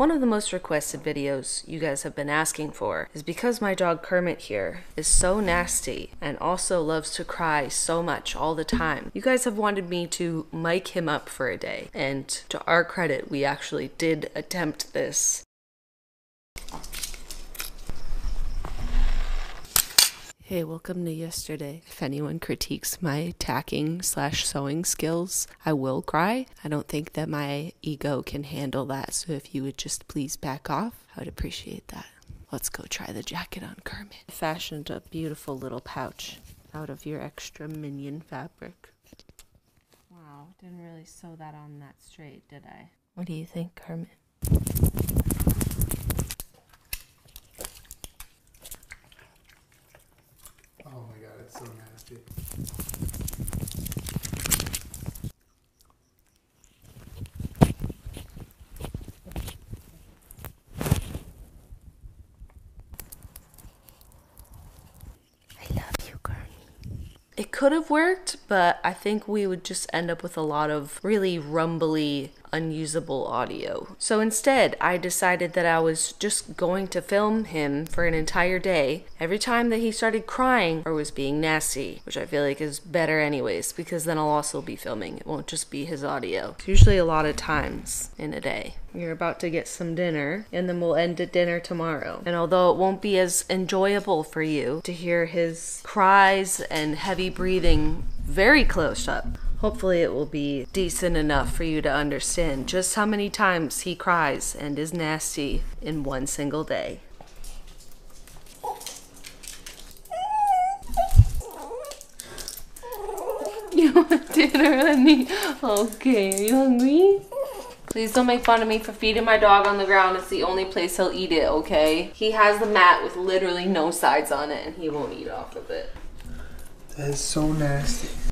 One of the most requested videos you guys have been asking for is because my dog Kermit here is so nasty and also loves to cry so much all the time. You guys have wanted me to mic him up for a day, and to our credit, we actually did attempt this. Hey, welcome to yesterday. If anyone critiques my tacking slash sewing skills, I will cry. I don't think that my ego can handle that, so if you would just please back off, I would appreciate that. Let's go try the jacket on Kermit. I fashioned a beautiful little pouch out of your extra minion fabric. Wow, didn't really sew that on that straight, did I? What do you think, Kermit? Oh my god, it's so nasty. I love you, Kermit. It could have worked, but I think we would just end up with a lot of really rumbly, unusable audio. So instead, I decided that I was just going to film him for an entire day every time that he started crying or was being nasty, which I feel like is better anyways, because then I'll also be filming. It won't just be his audio. It's usually a lot of times in a day. You're about to get some dinner, and then we'll end at dinner tomorrow. And although it won't be as enjoyable for you to hear his cries and heavy breathing very close up, hopefully it will be decent enough for you to understand just how many times he cries and is nasty in one single day. You want dinner, honey? Okay, are you hungry? Please don't make fun of me for feeding my dog on the ground. It's the only place he'll eat it, okay? He has the mat with literally no sides on it and he won't eat off of it. That is so nasty.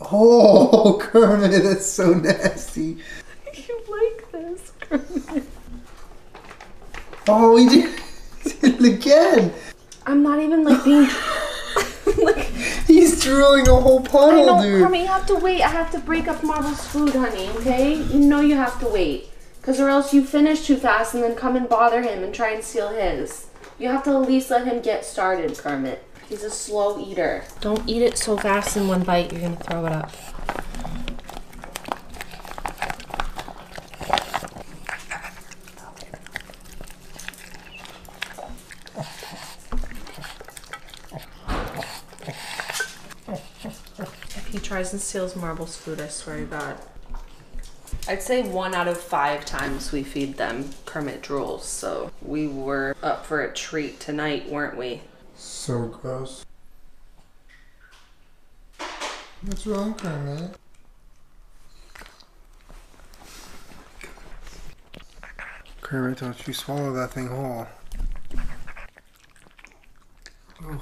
Oh, Kermit, that's so nasty. You like this, Kermit? Oh, he did, it again. I'm not even like being. like, He's drooling a whole puddle, I know, dude. Kermit, you have to wait. I have to break up Marble's food, honey, okay? You know you have to wait. Because or else you finish too fast and then come and bother him and try and steal his. You have to at least let him get started, Kermit. He's a slow eater. Don't eat it so fast in one bite, you're gonna throw it up. If he tries and steals Marble's food, I swear to God. I'd say one out of five times we feed them Kermit drools, so we were up for a treat tonight, weren't we? So gross. What's wrong, Kermit? Kermit, don't you swallow that thing whole. Ugh.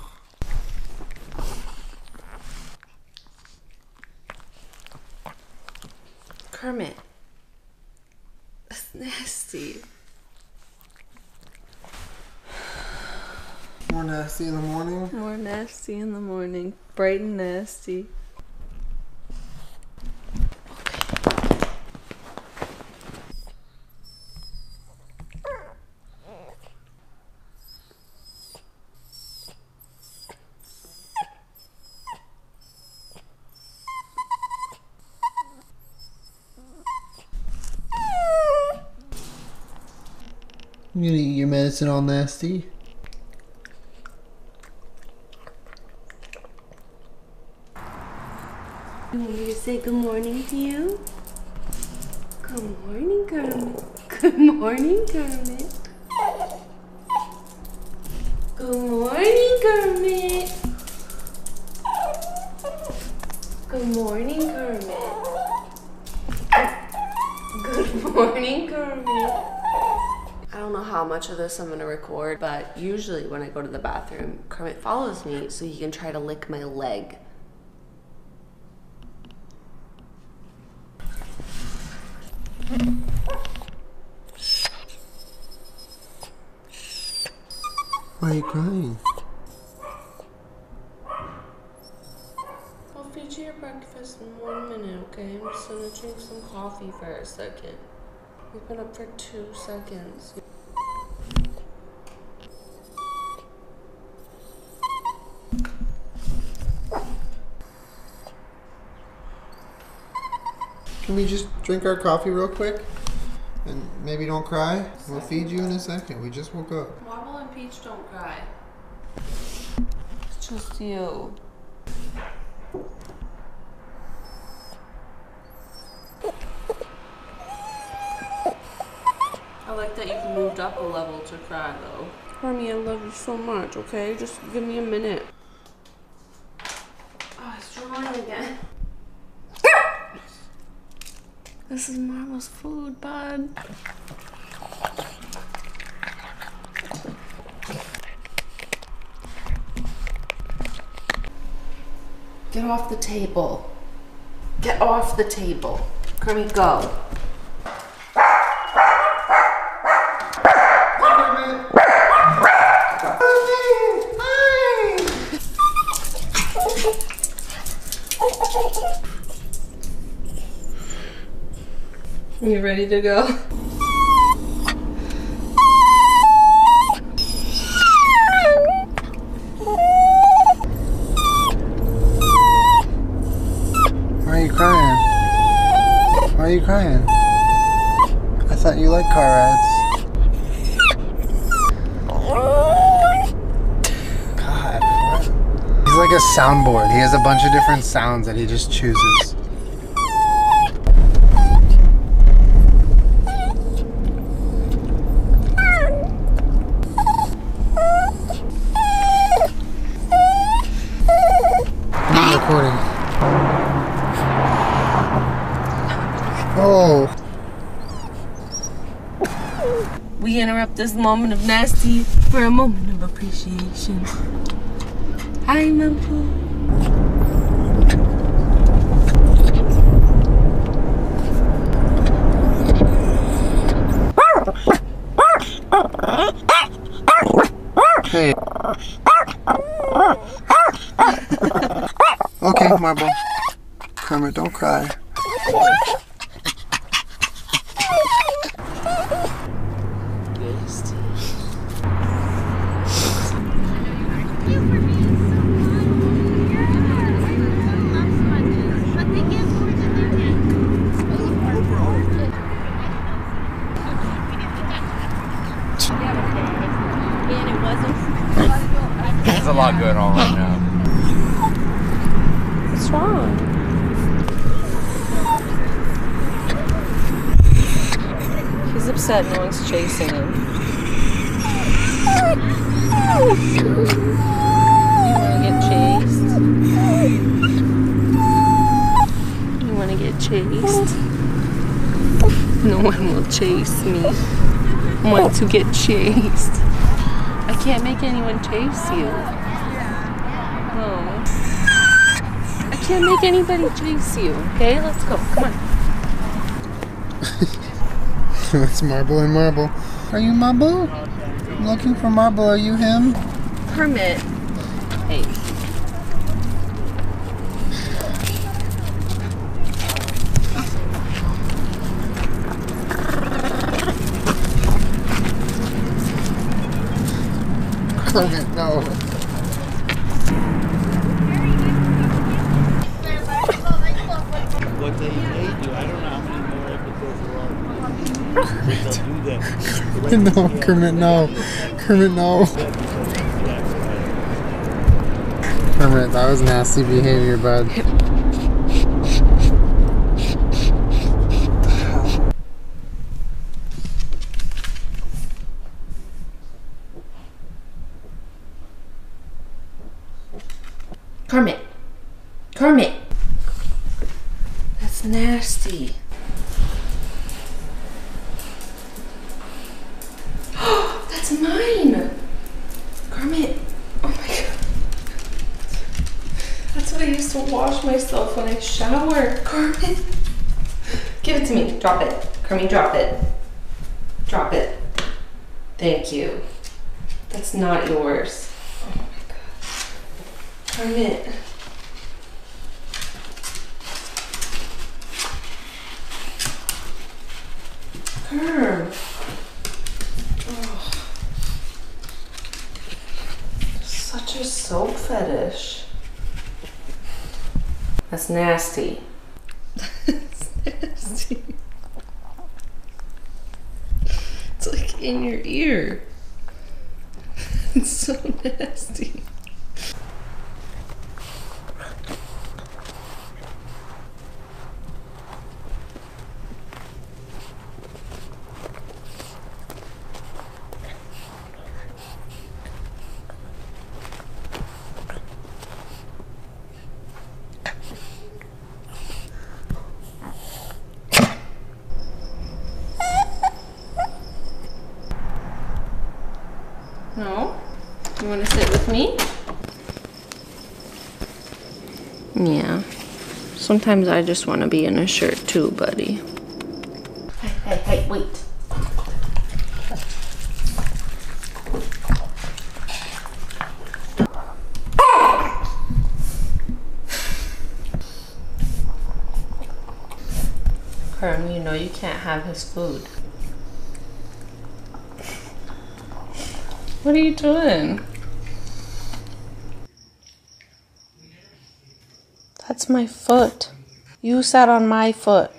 Kermit. That's nasty. More nasty in the morning. More nasty in the morning. Bright and nasty. You gonna eat your medicine all nasty? You want me to say good morning to you? Good morning, Kermit. Good morning, Kermit. Good morning, Kermit. Good morning, Kermit. Good morning, Kermit. I don't know how much of this I'm gonna record, but usually when I go to the bathroom, Kermit follows me so he can try to lick my leg. Why are you crying? I'll feed you your breakfast in one minute, okay? I'm just gonna drink some coffee for a second. We've been up for two seconds. Can we just drink our coffee real quick? And maybe don't cry? We'll feed you in a second. We just woke up. Peach don't cry. It's just you. I like that you've moved up a level to cry though. Hermie, I love you so much, okay? Just give me a minute. Oh, it's drawing again. This is Marble's food, bud. Get off the table. Get off the table. Kermit, go. Are you ready to go? Why are you crying? Why are you crying? I thought you liked car rides. God. He's like a soundboard. He has a bunch of different sounds that he just chooses. I'm recording. Oh. We interrupt this moment of nasty for a moment of appreciation. Hi, Mabu. Hey. okay, Marble. Kermit, don't cry. There's a lot going on right now. What's wrong? He's upset no one's chasing him. You wanna get chased? You wanna get chased? No one will chase me. I want to get chased. I can't make anyone chase you. I can't make anybody chase you. Okay, let's go. Come on. it's Marble and Marble. Are you Marble? I'm looking for Marble. Are you him? Kermit. Hey. No. No, Kermit, no. Kermit, no. Kermit, that was nasty behavior, bud. Kermit. Kermit. That's nasty. That's mine. Kermit. Oh my god. That's what I used to wash myself when I shower. Kermit. Give it to me. Drop it. Kermit, drop it. Drop it. Thank you. That's not yours. Oh my god. Kermit. Herb. Ugh. Such a soap fetish. That's nasty. That's nasty. It's like in your ear. It's so nasty. No? You want to sit with me? Yeah. Sometimes I just want to be in a shirt too, buddy. Hey, hey, hey, wait. Herm, you know you can't have his food. What are you doing? That's my foot. You sat on my foot.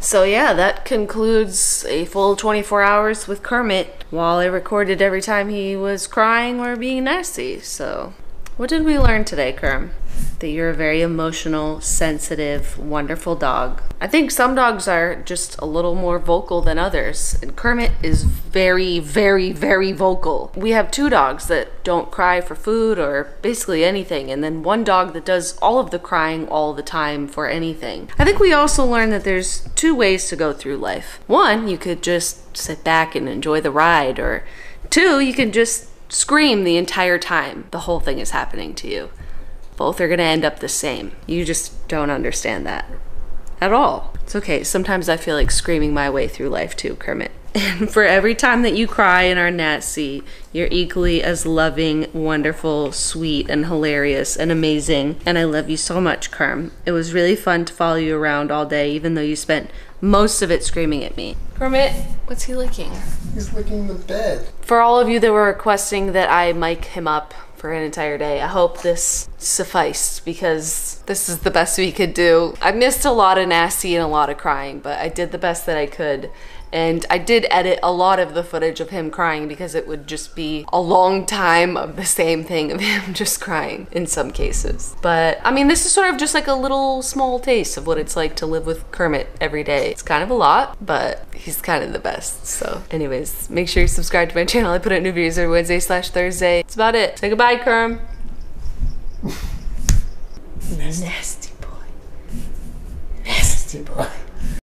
So, yeah, that concludes a full 24 hours with Kermit while I recorded every time he was crying or being nasty. So, what did we learn today, Kerm? That you're a very emotional, sensitive, wonderful dog. I think some dogs are just a little more vocal than others, and Kermit is very, very, very vocal. We have two dogs that don't cry for food or basically anything, and then one dog that does all of the crying all the time for anything. I think we also learned that there's two ways to go through life. One, you could just sit back and enjoy the ride, or two, you can just scream the entire time the whole thing is happening to you. Both are gonna end up the same. You just don't understand that at all. It's okay. Sometimes I feel like screaming my way through life too, Kermit. And for every time that you cry in our Nazi, you're equally as loving, wonderful, sweet, and hilarious and amazing. And I love you so much, Kerm. It was really fun to follow you around all day, even though you spent most of it screaming at me. Kermit, what's he licking? He's licking the bed. For all of you that were requesting that I mic him up for an entire day, I hope this sufficed because this is the best we could do. I missed a lot of nasty and a lot of crying, but I did the best that I could. And I did edit a lot of the footage of him crying because it would just be a long time of the same thing of him just crying in some cases. But I mean, this is sort of just like a little small taste of what it's like to live with Kermit every day. It's kind of a lot, but he's kind of the best. So, anyways, make sure you subscribe to my channel. I put out new videos every Wednesday slash Thursday. That's about it. Say goodbye, Kerm. Nasty boy. Nasty boy.